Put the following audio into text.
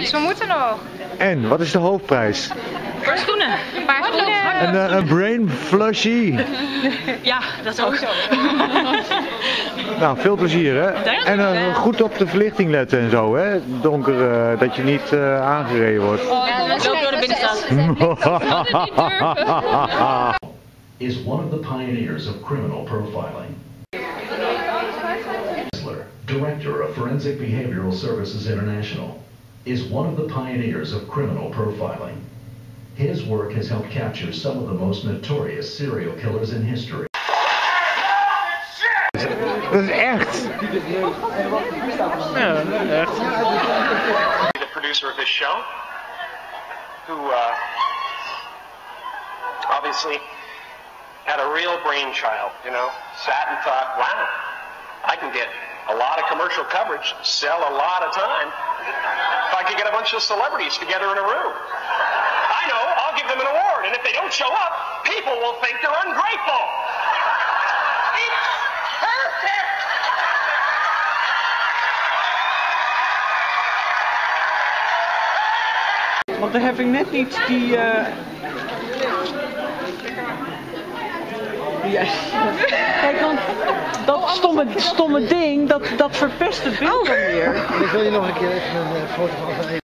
Dus we moeten nog. En, wat is de hoofdprijs? Een paar schoenen. Een paar schoenen. Een, eh, een brain flushy. Ja, dat ook. Nou, veel plezier hè. En eh, goed op de verlichting letten en zo hè. Donker, eh, dat je niet eh, aangereden wordt. Ja, Loop door de binnenstad. is one of the pioneers of criminal profiling. Kessler, director of Forensic Behavioral Services International, is one of the pioneers of criminal profiling. His work has helped capture some of the most notorious serial killers in history. Dat is echt. Ja, echt. the producer of this show, who uh, obviously had a real brainchild, you know, sat and thought, wow, I can get a lot of commercial coverage, sell a lot of time, if I could get a bunch of celebrities together in a room. I know, I'll give them an award, and if they don't show up, people will think they're ungrateful. It's perfect! Want dan heb ik net niet die. eh Ja. Kijk, want dat stomme, stomme ding, dat, dat verpest het beeld dan weer. Ik wil je nog een keer even een eh, foto van